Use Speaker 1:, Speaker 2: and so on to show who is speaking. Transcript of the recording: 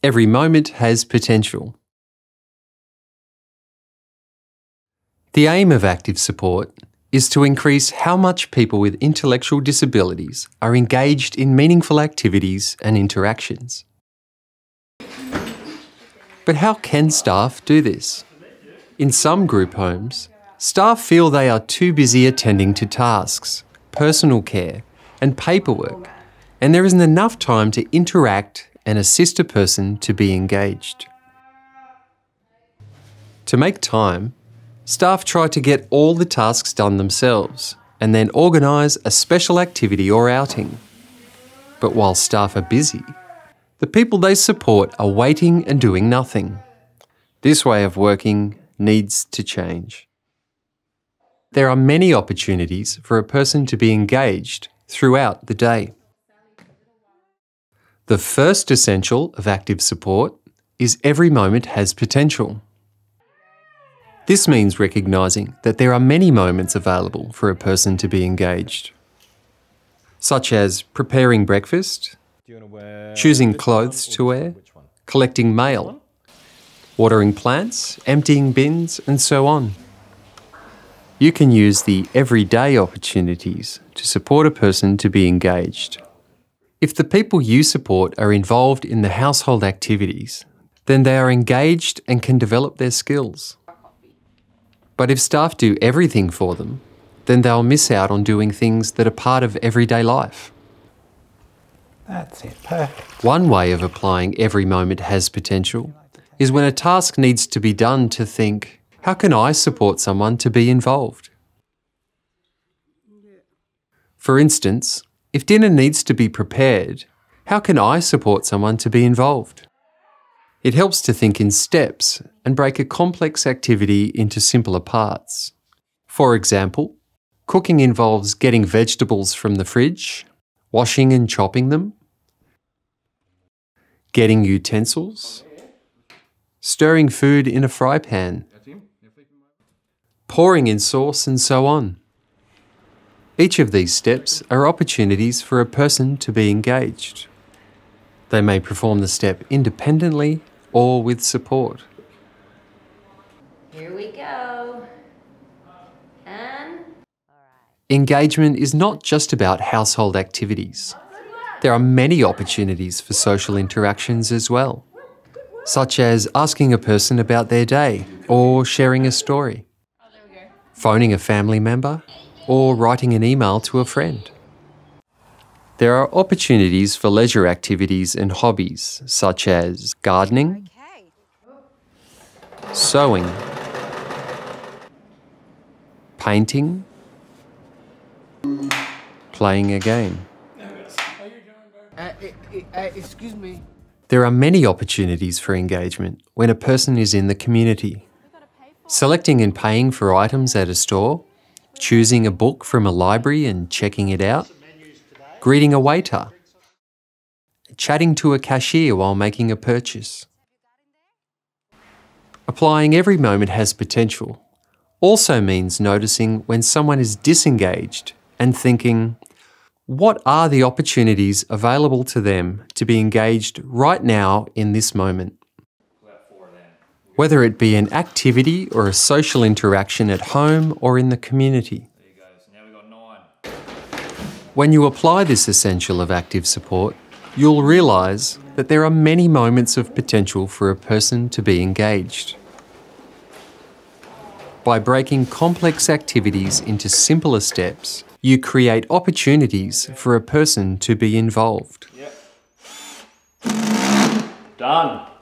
Speaker 1: Every moment has potential. The aim of active support is to increase how much people with intellectual disabilities are engaged in meaningful activities and interactions. But how can staff do this? In some group homes, staff feel they are too busy attending to tasks, personal care, and paperwork, and there isn't enough time to interact and assist a person to be engaged. To make time, staff try to get all the tasks done themselves and then organise a special activity or outing. But while staff are busy, the people they support are waiting and doing nothing. This way of working needs to change. There are many opportunities for a person to be engaged throughout the day. The first essential of active support is every moment has potential. This means recognising that there are many moments available for a person to be engaged, such as preparing breakfast, choosing clothes to wear, collecting mail, watering plants, emptying bins, and so on. You can use the everyday opportunities to support a person to be engaged. If the people you support are involved in the household activities, then they are engaged and can develop their skills. But if staff do everything for them, then they'll miss out on doing things that are part of everyday life.
Speaker 2: That's it, perfect.
Speaker 1: One way of applying every moment has potential is when a task needs to be done to think, how can I support someone to be involved? For instance, if dinner needs to be prepared, how can I support someone to be involved? It helps to think in steps and break a complex activity into simpler parts. For example, cooking involves getting vegetables from the fridge, washing and chopping them, getting utensils, stirring food in a fry pan, pouring in sauce, and so on. Each of these steps are opportunities for a person to be engaged. They may perform the step independently or with support.
Speaker 3: Here we go. And
Speaker 1: Engagement is not just about household activities. There are many opportunities for social interactions as well, such as asking a person about their day or sharing a story, phoning a family member, or writing an email to a friend. There are opportunities for leisure activities and hobbies such as gardening, sewing, painting, playing a game.
Speaker 4: Uh, uh, excuse me.
Speaker 1: There are many opportunities for engagement when a person is in the community. Selecting and paying for items at a store, choosing a book from a library and checking it out, greeting a waiter, chatting to a cashier while making a purchase. Applying every moment has potential also means noticing when someone is disengaged and thinking, what are the opportunities available to them to be engaged right now in this moment? Whether it be an activity or a social interaction at home or in the community. When you apply this essential of active support, you'll realise that there are many moments of potential for a person to be engaged. By breaking complex activities into simpler steps, you create opportunities for a person to be involved.
Speaker 5: Done.